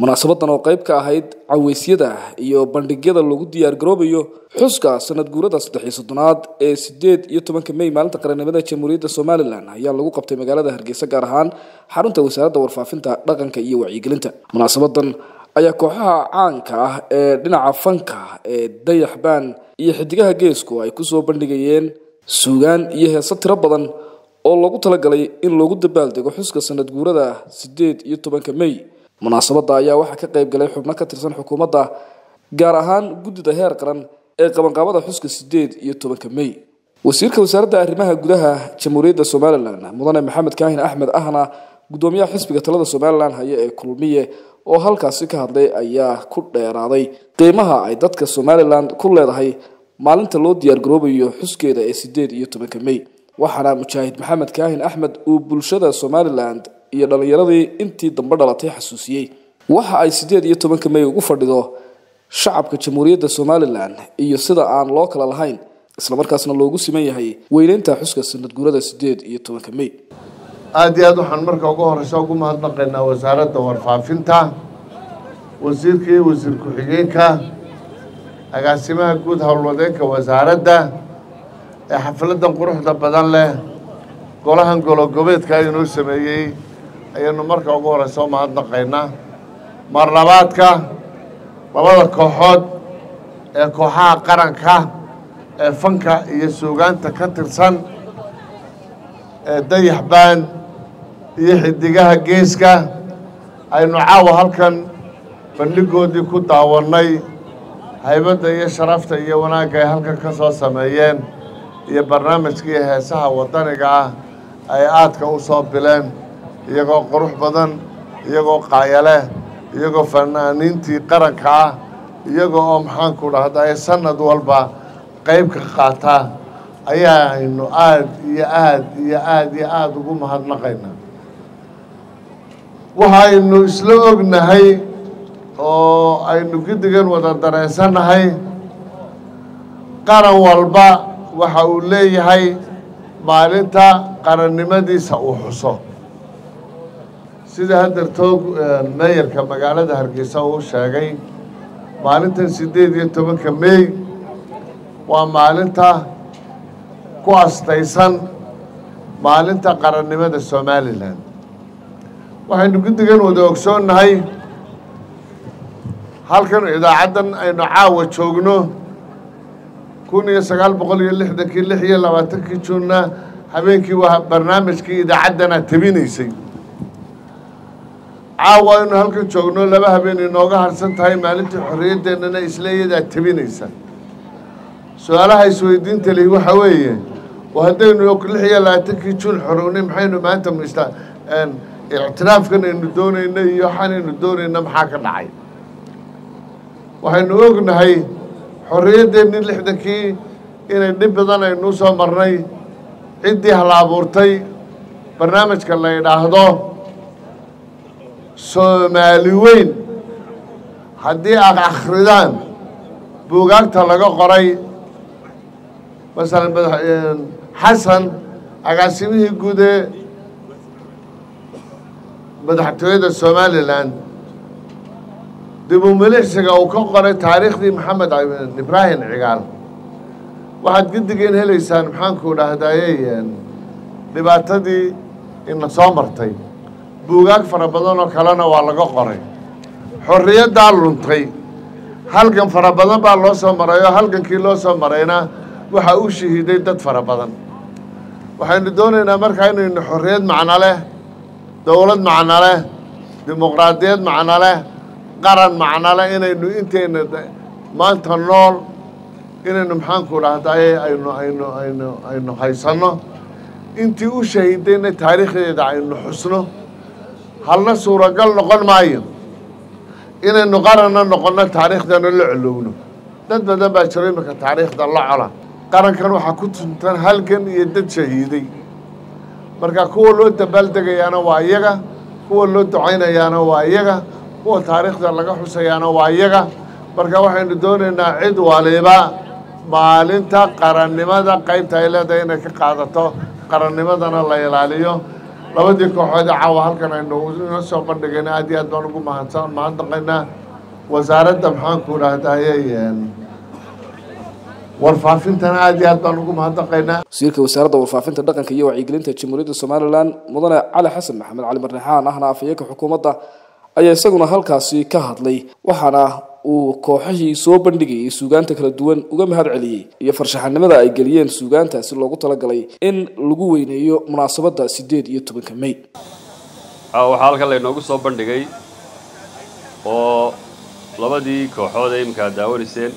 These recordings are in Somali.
munaasabadan oo qayb ka ahayd caweysyada iyo bandhigyada lagu diyaargaroobayo xuska sanad guurada saddex iyo soddonaad ee sideed iyo tobanka mey maalinta qarannimada jamhuuriyadda somalilan ayaa lagu qabtay magaalada hargeysa gaar ahaan xarunta wasaaradda warfaafinta dhaqanka iyo wacyigelinta. Munaasabadan ayaa kooxaha caanka ah ee dhinaca fanka ee dayaxbaan iyo xidigaha geesku ay ku soo bandhigayeen suugaan iyo heeso tiro badan oo loogu talagalay in loogu dabaaldego xuska sanad guurada sideed iyo tobanka mey munaasabadda ayaa waxaa ka qayb galay xubno ka tirsan xukuumadda gaar ahaan guddida heer qaran ee qabanqaabada xuska sideed iyo tobanka mey wasiirka wasaaradda arrimaha gudaha jamhuuriyadda somalilan mudane maxamed kaahin axmed ahna guddoomiyaha xisbiga talada somalilan haya ee kulmiye oo halkaasi ka hadlay ayaa ku dheeraaday qiimaha ay dadka somalilan ku leedahay maalinta loo diyaargaroobayo xuskeeda ee sideed iyo tobanka mey waxaana mujaahid maxamed kaahin axmed uu bulshada somalilan iyo dhallinyaradii intii dambe dhalatay xasuusiyey. Waxa ay sideed iyo tobanka mey ugu fadhido shacabka jamhuuriyadda somalilan iyo sida aan loo kala lahayn islamarkaasna loogu siman yahay weyneynta xuska sanad guurada sideed iyo tobanka mey aada iyo aad waxaan marka ugu horeysa ugu mahadnaqaynaa wasaaradda warfaafinta wasiirka wasiir ku-xigeenka agaasimaha guud howlwadeenka wasaaradda ee xafladdan quruxda badan leh golahan gologobeedka inoo sameeyey ayaynu marka ugu horeysa u mahadnaqaynaa marlabaadka labada kooxood ee kooxaha qaranka ee fanka iyo suugaanta ka tirsan ee dayaxbaan iyo xidigaha geeska aynu caawa halkan bandhigoodii ku daawannay haybadda iyo sharafta iyo wanaagga ay halkan ka soo sameeyeen iyo barnaamijkii heesaha waddaniga ah ay aadka u soo bileen iyagoo qurux badan iyagoo qaayale iyagoo fanaaniintii qaranka ah iyagoo oo maxaanku dhahday sanad walba qayb ka qaata ayaaynu aada iyo aada iyo aada iyo aada ugu mahadnaqaynaa. Waxaynu isla ognahay oo aynu giddigan wada dareensannahay qaran walba waxa uu leeyahay maalinta qarannimadiisa uu xuso sida haddartoog meeyarka magaalada hargeysa uu sheegay maalintan siddeed iyo tobanka meey waa maalinta ku astaysan maalinta qarannimada somalilan waxaynu guddigan wada ogsoonnahay halkan idaacaddan aynu caawa joogno kun iyo sagaal boqol iyo lixdankii lix iyo labaatankii juunna habeenkii waa barnaamijkii idaacaddana tabinaysay caawa aynu halkan joogno laba habeen inooga harsan tahay maalintii xorriyadeennana isla iyadaa tabinaysa su'aalaha isweydiinta lihi waxaa weeye haddaynu lix iyo labaatankii juun xorownay maxaynu maanta mista ictiraafkan aynu doonayno iyo waxaan aynu doonayno maxaa ka dhacay waxaynu ognahay xorriyaddeenni lixdankii inay dhib badan aynuu soo marnay ciddii hala abuurtay barnaamijka la yidhaahdo soomaali weyn. Haddii aad akhridaan buugaagta laga qoray masalan xasan agaasimihii guud ee madaxtooyada somalilan dib u milixsiga uu ka qoray taariikhdii maxamed ibraahim cigaal. Waxaad giddigeen helaysaan maxaanku dhahdaye dhibaatadii ina soo martay buugaag fara badan oo kalena waa laga qoray. Xorriyaddaa luntay halgan fara badan baa loo soo maray oo halgankii loo soo marayna waxaa u shahiiday dad fara badan. Waxaynu doonaynaa markaa inaynu xorriyad macno leh dowlad macno leh dimuqraadiyad macno leh qaran macno leh inaynu intayna maanta nool inaynu maxaanku dhahdaye aynu aynu aynu aynu haysanno. Intii u shahiidayna taariikhdeeda aynu xusno halna suuragal noqon maayo. Inaynu qaranna noqonno taariikhdana la colowno dad badan baa jiro iminka taariikhda la cola qarankan waxaa ku tuntan halgan iyo dad shahiiday. Marka kuwa loo dabaaldegayaana waa iyaga kuwa loo ducaynayaana waa iyaga kuwa taariikhda laga xusayaana waa iyaga. Marka waxaynu doonaynaa cid waliba maalinta qarannimada qaybta ay leedahay inay ka qaadato qarannimadana la ilaaliyo labadii kooxood caawa halkan aynu inoo soo bandhigayna aad iyo aad baan ugu mahadsan. Mahadnaqaynaa wasaaradda maxaanku dhahdaayey warfaafintana aad iyo aad baan ugu mahadnaqaynaa wasiirka wasaaradda warfaafinta dhaqanka iyo wacyigelinta jamhuuriyadda somalilan mudane cali xasan maxamed cali marnixaan ahna afhayeenka xukuumadda ayaa isaguna halkaasi ka hadlay. Waxaana uu kooxihii soo bandhigayay suugaanta kala duwan uga mahad celiyey iyo farshaxanimada ay geliyeen suugaantaasi loogu talagalay in lagu weyneeyo munaasabadda sideed iyo tobanka may. Waxaa halkan laynoogu soo bandhigay oo labadii kooxood ee iminka ad daawanayseen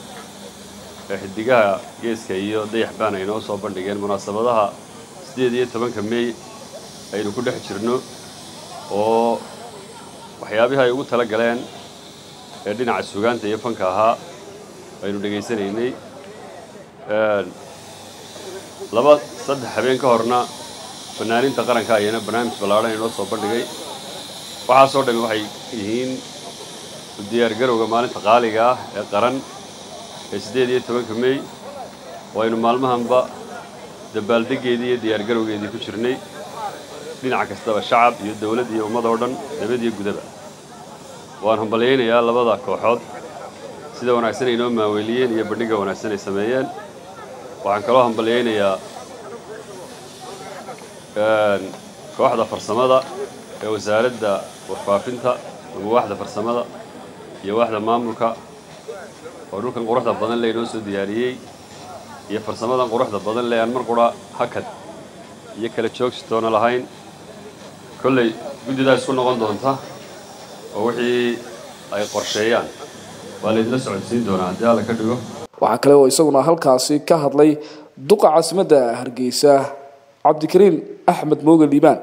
ee xidigaha geeska iyo dayax baan ay noo soo bandhigeen munaasabadaha siddeed iyo tobanka mey aynu ku dhex jirno oo waxyaabihii ay ugu tala galeen ee dhinaca suugaanta iyo fanka ahaa aynu dhegaysanaynay. Laba saddex habeen ka horna fanaaniinta qaranka ayana barnaamij ballaadhan inoo soo bandhigay. Waxaasoo dhammi waxay yihiin diyaargarowga maalinta qaaliga ah ee qaran ee siddeed iyo tobanka mey oo aynu maalmahanba dabaaldeggeedii iyo diyaargarowgeedii ku jirnay. Dhinac kastaba shacab iyo dawlad iyo ummad oo dhan nabad iyo gudaba waan hambalyaynayaa labada kooxood. Sida wanaagsan ay noo maaweeliyeen iyo bandhigga wanaagsan ay sameeyeen waxaan kaloo hambalyaynayaa kooxda farsamada ee wasaaradda warfaafinta ama waaxda farsamada iyo waaxda maamulka. Oo dhulkan quruxda badan le inoo soo diyaariyey iyo farsamadan quruxda badan le aan mar qura hakad iyo kala joogsitoona lahayn. Kolley guddidaa isku noqon doonta oo wixii ay qorsheeyaan. Waa laydinla socodsiin doonaa haddii alla ka dhigo. Waxaa kale oo isaguna halkaasi ka hadlay duqa caasimadda hargeysa cabdikariim axmed mooge liibaan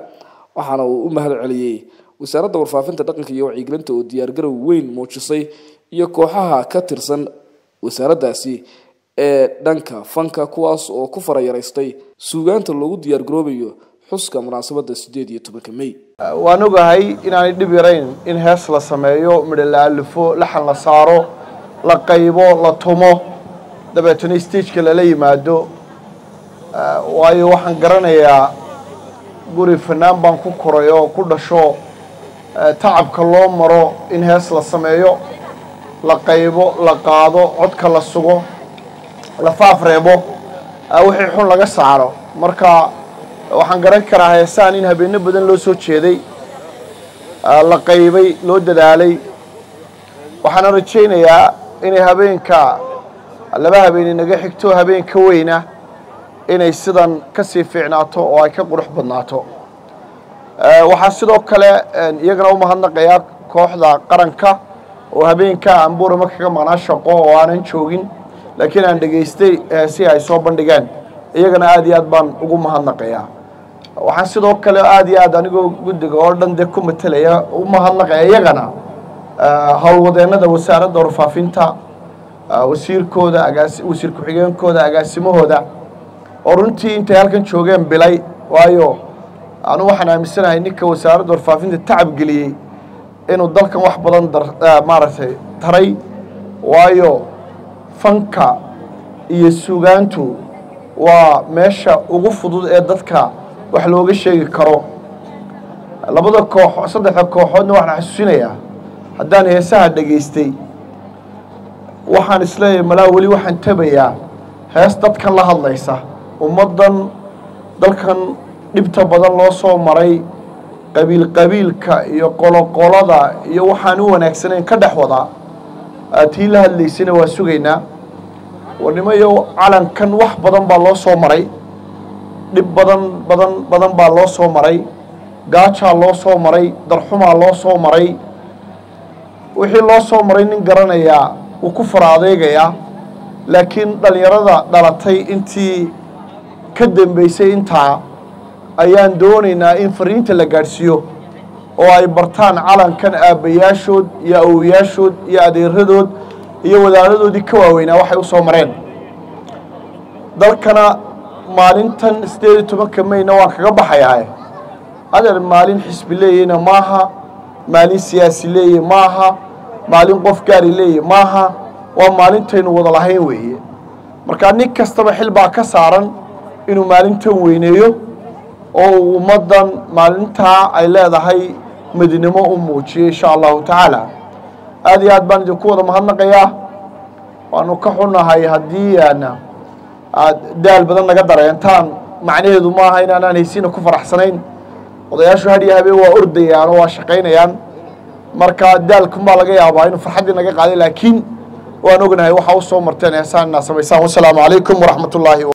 waxaana uu u mahad celiyey wasaaradda warfaafinta dhaqanka iyo wacyigelinta oo diyaargarow weyn muujisay iyo kooxaha ka tirsan wasaaraddaasi ee dhanka fanka kuwaas oo ku farayaraystay suugaanta loogu diyaargaroobayo xuska munaasabadda siddeed iyo tobanka mey waan ogahay inaanay dhib yarayn in hees la sameeyo midho la alifo laxan la saaro la qaybo la tumo dabeetana stageka lala yimaado. Waayo waxaan garanayaa guri fanaan baan ku koray oo ku dhasho tacabka loo maro in hees la sameeyo la qaybo la qaado codka la sugo la faafreebo. Wixii xun laga saaro. Marka waxaan garan karaa heesaan in habeenno badan loo soo jeeday. La qaybay loo dadaalay. Waxaana rajaynayaa inay habeenka laba habeen inaga xigto habeen weyna inay sidan ka sii fiicnaato oo ay ka qurux badnaato. Waxaa sidoo kale iyagana u mahadnaqayaa kooxda qaranka oo habeenka aan buurama kaga maqnaa shaqo oo aanan joogin laakiin aan dhegaystay si ay soo bandhigeen iyagana aad iyo aad baan ugu mahadnaqayaa waxaan sidoo kale aad iyo aad anigoo guddiga oo dhan dee ku matelaya u mahadnaqaya iyagana howlwadeennada wasaaradda warfaafinta wasiirkooda agaasi wasiir ku-xigeenkooda agaasimahooda oo runtii intay halkan joogeen bilay. Waayo anu waxaan aaminsanahay ninka wasaaradda warfaafinta tacab geliyey inuu dalkan wax badan maaragtay taray. Waayo fanka iyo sugaantu waa meesha ugu fudud ee dadka wax looga sheegi karo. Labada koox saddexda kooxoodna waxaan xasuusinayaa. Haddaan heesaha dhegaystay waxaan is leeyahay malaa weli waxaan tabayaa. Hees dadkan la hadlaysa. Ummaddan dalkan dhibta badan loo soo maray. Qabiil qabiilka iyo qoloqolada iyo waxaan u wanaagsanayn ka dhex wadaa tii la hadlaysana waa sugaynaa. Warnimayo calankan wax badan baa loo soo maray dhib badan badan badan baa loo soo maray. Gaajaa loo soo maray darxumaa loo soo maray. Wixii loo soo maray nin garanayaa wuu ku fara adeegayaa laakiin dhallinyarada dhalatay intii ka dambeysay intaa ayaan doonaynaa in fariinta la gaadhsiiyo oo ay bartaan calankan aabbayaashood iyo awowayaashood iyo adeeradood iyo wadaadadoodii ka waaweynaa waxay u soo mareen. Dalkana maalintan siddeed iyo tobanka mayna waan kaga baxayaa adeer maalin xisbi leeyahna maaha maalin siyaasi leeyahy maaha maalin qof gaari leeyahy maaha waa maalintaynu wada lahayn weeye. Markaa nin kastaba xil baa ka saaran inuu maalintan weyneeyo oo uu ummaddan maalintaa ay leedahay midnimo u muujiyey insha allahu tacaala. Aada iyo aad baan idinku wada mahadnaqayaa. Waanu ka xunahay haddii aad daal badan naga dareentaan macnaheedu maaha inaanaan haysiina ku faraxsanayn. Odayaashu hadhiyo habeen waa ordayaan oo waa shaqaynayaan. Marka daalkunbaa laga yaabaa inuu farxaddii naga qaaday laakiin waan ognahay waxa u soo marteen heesaan inaa samaysaan wasalaamu calaykum waraxmat